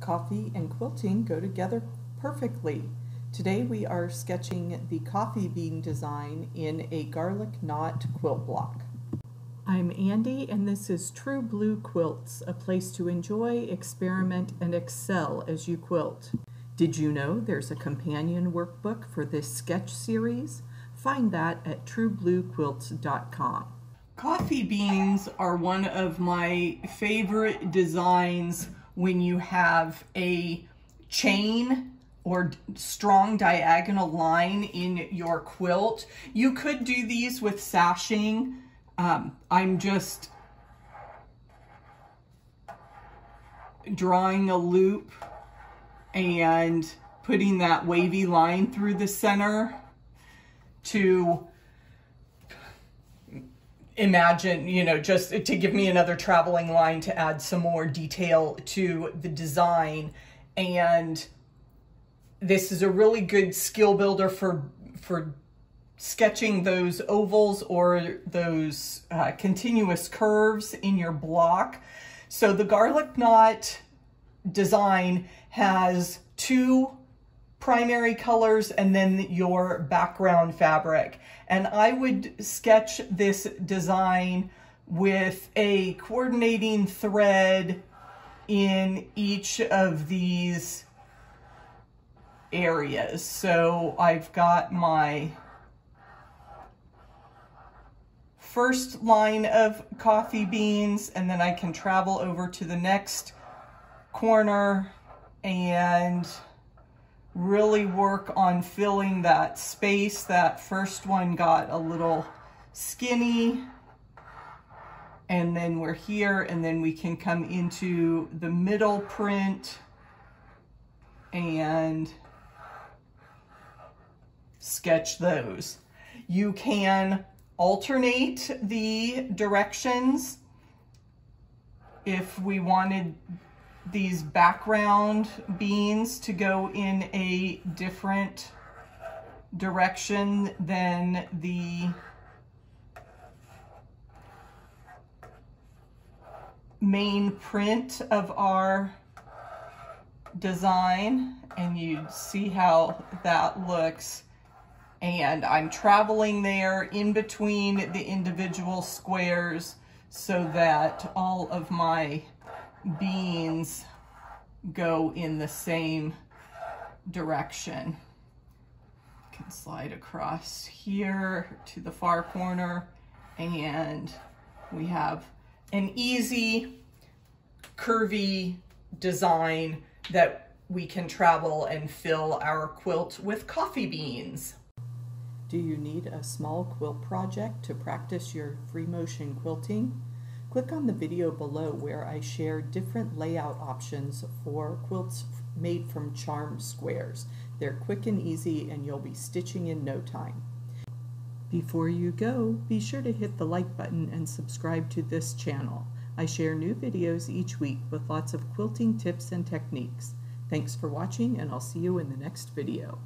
Coffee and quilting go together perfectly. Today we are sketching the coffee bean design in a garlic knot quilt block. I'm Andi and this is True Blue Quilts, a place to enjoy, experiment, and excel as you quilt. Did you know there's a companion workbook for this sketch series? Find that at truebluequilts.com. Coffee beans are one of my favorite designs when you have a chain or strong diagonal line in your quilt. You could do these with sashing. Um, I'm just drawing a loop and putting that wavy line through the center to imagine, you know, just to give me another traveling line to add some more detail to the design. And this is a really good skill builder for, for sketching those ovals or those uh, continuous curves in your block. So the garlic knot design has two primary colors and then your background fabric. And I would sketch this design with a coordinating thread in each of these areas. So I've got my first line of coffee beans and then I can travel over to the next corner and really work on filling that space. That first one got a little skinny and then we're here and then we can come into the middle print and sketch those. You can alternate the directions if we wanted these background beans to go in a different direction than the main print of our design and you see how that looks. And I'm traveling there in between the individual squares so that all of my beans go in the same direction. Can slide across here to the far corner and we have an easy curvy design that we can travel and fill our quilt with coffee beans. Do you need a small quilt project to practice your free motion quilting? Click on the video below where I share different layout options for quilts made from charm squares. They're quick and easy and you'll be stitching in no time. Before you go, be sure to hit the like button and subscribe to this channel. I share new videos each week with lots of quilting tips and techniques. Thanks for watching and I'll see you in the next video.